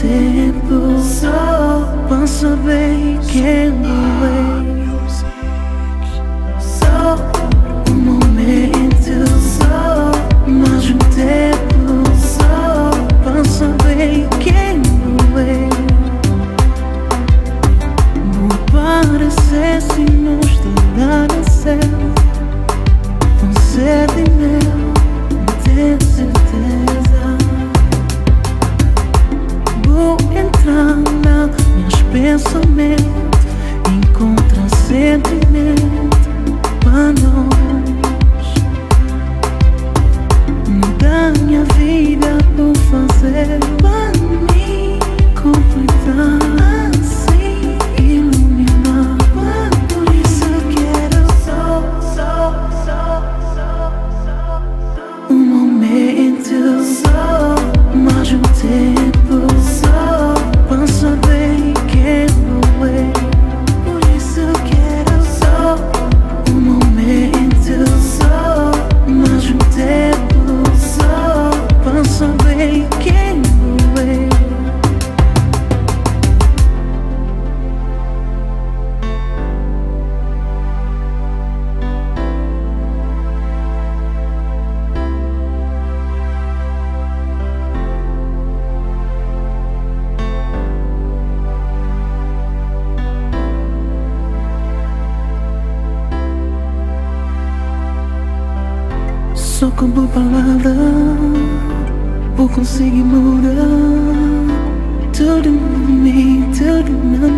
tempo. Só penso bem quem doei encontra sentimento quando. Só com uma palavra. Vou conseguir mudar. Tudo em mim, tudo na